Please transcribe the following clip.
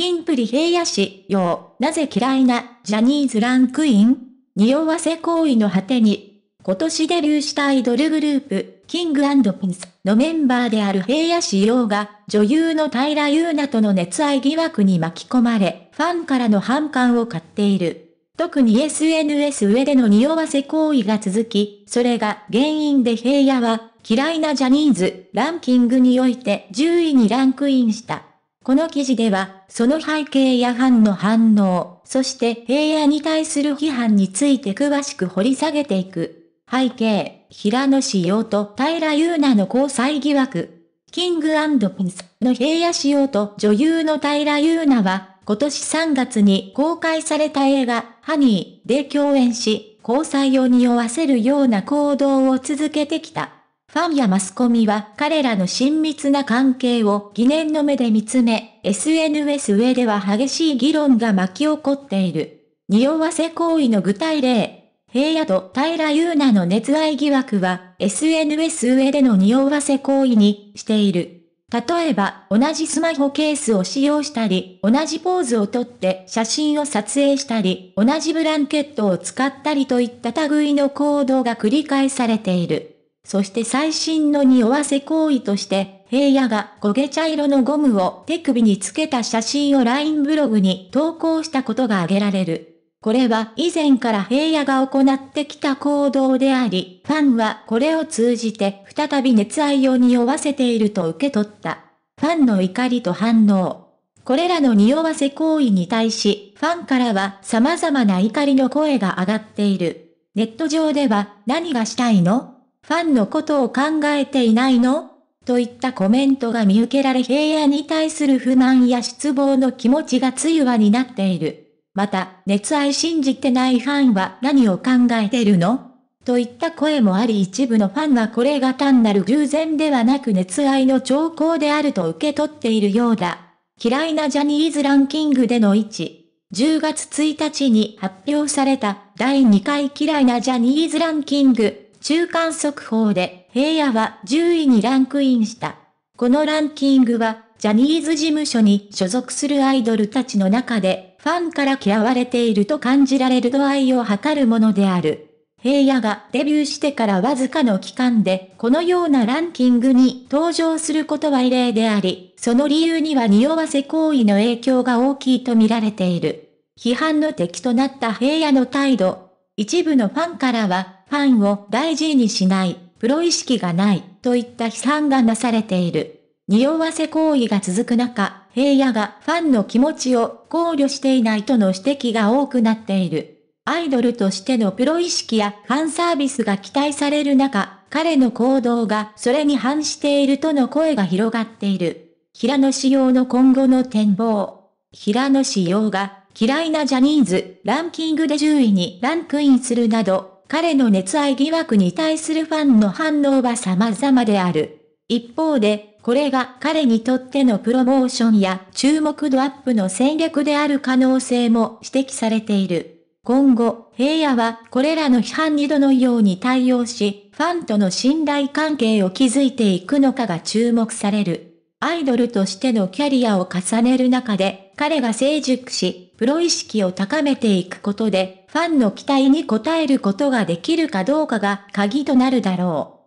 キンプリ平野市、よう、なぜ嫌いな、ジャニーズランクイン匂わせ行為の果てに、今年デビューしたアイドルグループ、キングピンスのメンバーである平野志陽が、女優の平優奈との熱愛疑惑に巻き込まれ、ファンからの反感を買っている。特に SNS 上での匂わせ行為が続き、それが原因で平野は、嫌いなジャニーズランキングにおいて10位にランクインした。この記事では、その背景やファンの反応、そして平野に対する批判について詳しく掘り下げていく。背景、平野志陽と平優奈の交際疑惑。キングピンスの平野志陽と女優の平優奈は、今年3月に公開された映画、ハニーで共演し、交際を匂わせるような行動を続けてきた。ファンやマスコミは彼らの親密な関係を疑念の目で見つめ、SNS 上では激しい議論が巻き起こっている。匂わせ行為の具体例。平野と平優奈の熱愛疑惑は SNS 上での匂わせ行為にしている。例えば、同じスマホケースを使用したり、同じポーズをとって写真を撮影したり、同じブランケットを使ったりといった類の行動が繰り返されている。そして最新の匂わせ行為として、平野が焦げ茶色のゴムを手首につけた写真を LINE ブログに投稿したことが挙げられる。これは以前から平野が行ってきた行動であり、ファンはこれを通じて再び熱愛を匂わせていると受け取った。ファンの怒りと反応。これらの匂わせ行為に対し、ファンからは様々な怒りの声が上がっている。ネット上では何がしたいのファンのことを考えていないの？といったコメントが見受けられ平野に対する不満や失望の気持ちが強わになっている。また、熱愛信じてないファンは何を考えてるの？といった声もあり一部のファンはこれが単なる偶然ではなく熱愛の兆候であると受け取っているようだ。嫌いなジャニーズランキングでの位置。10月1日に発表された第2回嫌いなジャニーズランキング中間速報で平野は10位にランクインした。このランキングはジャニーズ事務所に所属するアイドルたちの中でファンから嫌われていると感じられる度合いを測るものである。平野がデビューしてからわずかの期間でこのようなランキングに登場することは異例であり、その理由には匂わせ行為の影響が大きいと見られている。批判の敵となった平野の態度。一部のファンからは、ファンを大事にしない、プロ意識がない、といった批判がなされている。匂わせ行為が続く中、平野がファンの気持ちを考慮していないとの指摘が多くなっている。アイドルとしてのプロ意識やファンサービスが期待される中、彼の行動がそれに反しているとの声が広がっている。平野仕様の今後の展望。平野仕様が嫌いなジャニーズランキングで10位にランクインするなど、彼の熱愛疑惑に対するファンの反応は様々である。一方で、これが彼にとってのプロモーションや注目度アップの戦略である可能性も指摘されている。今後、平野はこれらの批判にどのように対応し、ファンとの信頼関係を築いていくのかが注目される。アイドルとしてのキャリアを重ねる中で、彼が成熟し、プロ意識を高めていくことで、ファンの期待に応えることができるかどうかが鍵となるだろう。